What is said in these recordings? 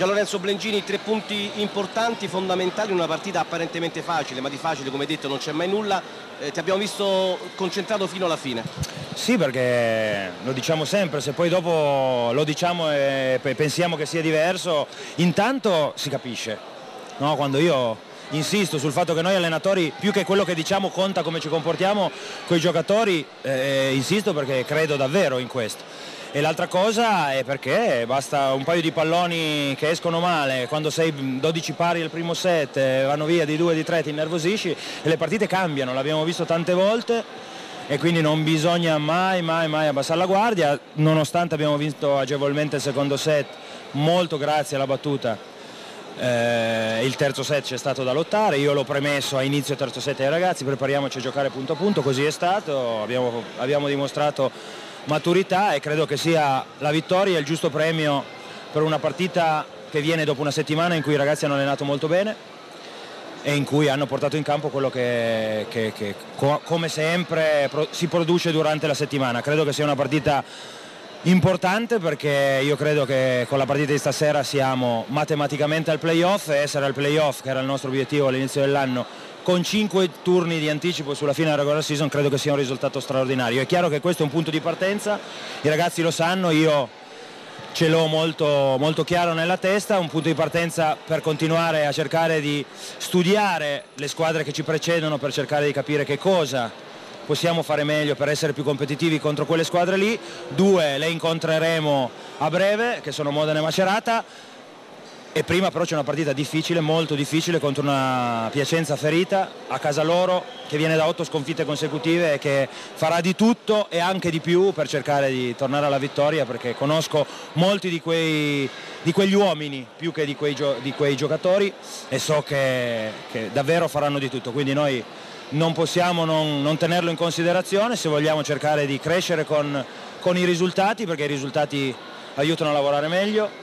Gian Lorenzo Blengini, tre punti importanti, fondamentali in una partita apparentemente facile, ma di facile come detto non c'è mai nulla. Eh, ti abbiamo visto concentrato fino alla fine. Sì, perché lo diciamo sempre, se poi dopo lo diciamo e pensiamo che sia diverso, intanto si capisce. No? Quando io insisto sul fatto che noi allenatori, più che quello che diciamo, conta come ci comportiamo con i giocatori, eh, insisto perché credo davvero in questo e l'altra cosa è perché basta un paio di palloni che escono male, quando sei 12 pari al primo set, eh, vanno via di due, di tre, ti innervosisci e le partite cambiano, l'abbiamo visto tante volte e quindi non bisogna mai mai mai abbassare la guardia, nonostante abbiamo vinto agevolmente il secondo set, molto grazie alla battuta. Eh, il terzo set c'è stato da lottare, io l'ho premesso a inizio terzo set ai ragazzi, prepariamoci a giocare punto a punto, così è stato, abbiamo, abbiamo dimostrato maturità e credo che sia la vittoria il giusto premio per una partita che viene dopo una settimana in cui i ragazzi hanno allenato molto bene e in cui hanno portato in campo quello che, che, che come sempre si produce durante la settimana. Credo che sia una partita importante perché io credo che con la partita di stasera siamo matematicamente al playoff e essere al playoff che era il nostro obiettivo all'inizio dell'anno con 5 turni di anticipo sulla fine della regular season credo che sia un risultato straordinario. È chiaro che questo è un punto di partenza, i ragazzi lo sanno, io ce l'ho molto, molto chiaro nella testa, un punto di partenza per continuare a cercare di studiare le squadre che ci precedono, per cercare di capire che cosa possiamo fare meglio per essere più competitivi contro quelle squadre lì. Due le incontreremo a breve, che sono Modena e Macerata e prima però c'è una partita difficile, molto difficile contro una Piacenza ferita a casa loro che viene da otto sconfitte consecutive e che farà di tutto e anche di più per cercare di tornare alla vittoria perché conosco molti di, quei, di quegli uomini più che di quei, di quei giocatori e so che, che, davvero faranno di tutto, quindi noi non possiamo non, non tenerlo in considerazione se vogliamo cercare di crescere con, con i risultati perché i risultati aiutano a lavorare meglio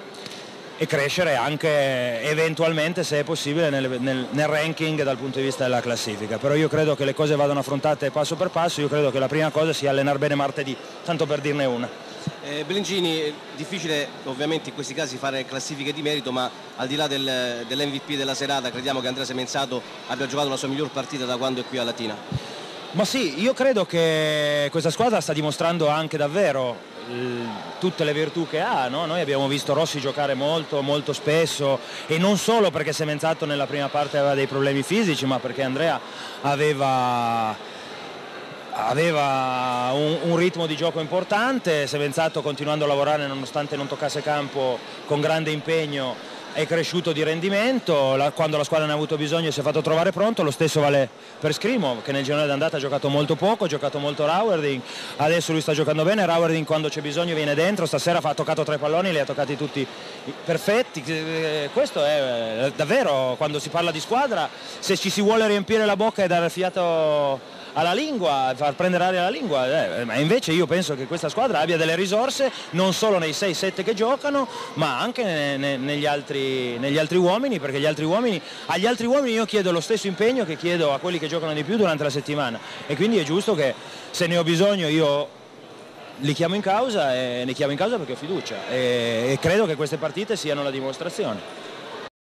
e crescere anche eventualmente se è possibile nel, nel, nel, ranking dal punto di vista della classifica. Però io credo che le cose vadano affrontate passo per passo, io credo che la prima cosa sia allenare bene martedì, tanto per dirne una. Eh, Blengini, difficile ovviamente in questi casi fare classifiche di merito, ma al di là del, dell'MVP della serata crediamo che Andrea Semenzato abbia giocato la sua miglior partita da quando è qui a Latina. Ma sì, io credo che questa squadra sta dimostrando anche davvero tutte le virtù che ha. No? Noi abbiamo visto Rossi giocare molto, molto spesso e non solo perché Semenzato nella prima parte aveva dei problemi fisici, ma perché Andrea aveva, aveva un, un, ritmo di gioco importante, Semenzato continuando a lavorare nonostante non toccasse campo con grande impegno è cresciuto di rendimento, la, quando la squadra ne ha avuto bisogno si è fatto trovare pronto, lo stesso vale per Scrimo che nel girone d'andata ha giocato molto poco, ha giocato molto Rauerding, adesso lui sta giocando bene, Rauerding quando c'è bisogno viene dentro, stasera ha toccato tre palloni, li ha toccati tutti perfetti, eh, questo è eh, davvero quando si parla di squadra, se ci si vuole riempire la bocca e dare fiato alla lingua, far prendere aria alla lingua, eh, ma invece io penso che questa squadra abbia delle risorse non solo nei 6-7 che giocano, ma anche ne, ne, negli, altri, negli, altri, uomini, perché altri uomini, agli altri uomini io chiedo lo stesso impegno che chiedo a quelli che giocano di più durante la settimana e quindi è giusto che se ne ho bisogno io li chiamo in causa e ne chiamo in causa perché ho fiducia e, e credo che queste partite siano la dimostrazione.